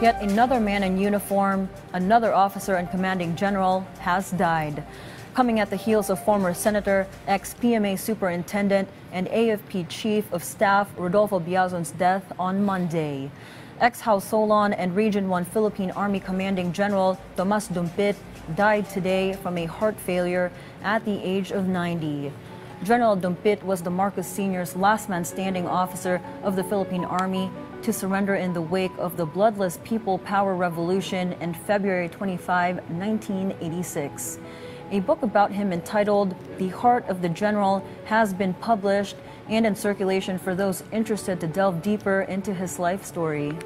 Yet another man in uniform, another officer and commanding general, has died. Coming at the heels of former Senator, ex PMA Superintendent, and AFP Chief of Staff Rodolfo Biazon's death on Monday. Ex House Solon and Region 1 Philippine Army Commanding General Tomas Dumpit died today from a heart failure at the age of 90. General Dumpit was the Marcos Sr.'s last man standing officer of the Philippine Army to surrender in the wake of the bloodless People Power Revolution in February 25, 1986. A book about him entitled The Heart of the General has been published and in circulation for those interested to delve deeper into his life story.